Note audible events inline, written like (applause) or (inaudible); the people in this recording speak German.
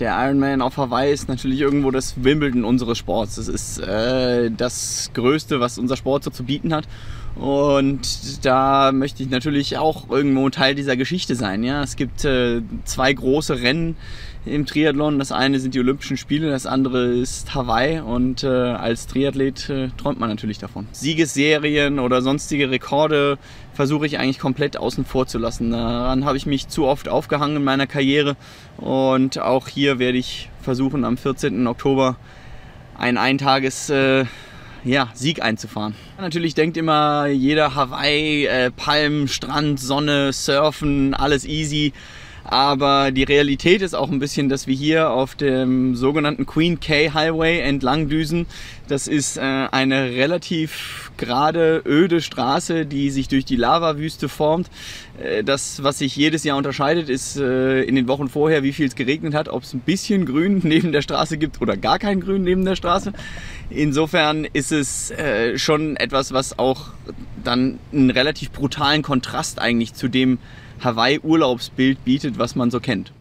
der Ironman auf Hawaii ist natürlich irgendwo das Wimbledon unseres Sports. Das ist äh, das Größte, was unser Sport so zu bieten hat. Und da möchte ich natürlich auch irgendwo Teil dieser Geschichte sein. Ja? Es gibt äh, zwei große Rennen im Triathlon. Das eine sind die Olympischen Spiele, das andere ist Hawaii. Und äh, als Triathlet äh, träumt man natürlich davon. Siegesserien oder sonstige Rekorde versuche ich eigentlich komplett außen vor zu lassen. Daran habe ich mich zu oft aufgehangen in meiner Karriere. Und auch hier werde ich versuchen, am 14. Oktober ein Eintages... Äh, ja, Sieg einzufahren. Natürlich denkt immer jeder Hawaii, äh, Palmen, Strand, Sonne, Surfen, alles easy. Aber die Realität ist auch ein bisschen, dass wir hier auf dem sogenannten Queen K Highway entlang düsen. Das ist äh, eine relativ gerade, öde Straße, die sich durch die Lavawüste formt. Äh, das, was sich jedes Jahr unterscheidet, ist äh, in den Wochen vorher, wie viel es geregnet hat, ob es ein bisschen Grün (laughs) neben der Straße gibt oder gar kein Grün neben der Straße. Insofern ist es äh, schon etwas, was auch dann einen relativ brutalen Kontrast eigentlich zu dem Hawaii-Urlaubsbild bietet, was man so kennt.